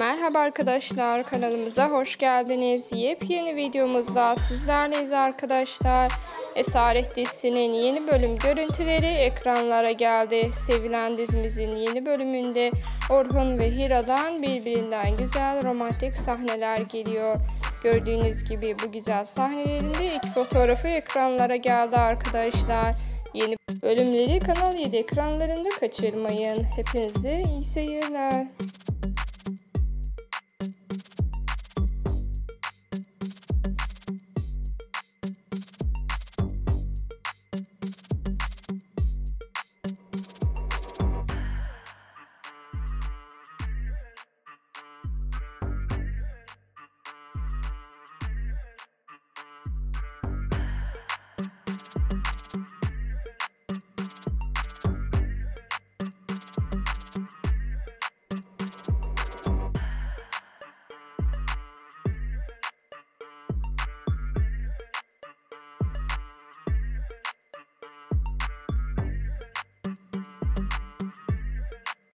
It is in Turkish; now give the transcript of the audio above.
Merhaba arkadaşlar kanalımıza hoş geldiniz. Yepyeni videomuzda sizlerleyiz arkadaşlar. Esaret dizisinin yeni bölüm görüntüleri ekranlara geldi. Sevilen dizimizin yeni bölümünde Orhun ve Hira'dan birbirinden güzel romantik sahneler geliyor. Gördüğünüz gibi bu güzel sahnelerinde ilk fotoğrafı ekranlara geldi arkadaşlar. Yeni bölümleri Kanal 7 ekranlarında kaçırmayın. Hepinize iyi seyirler.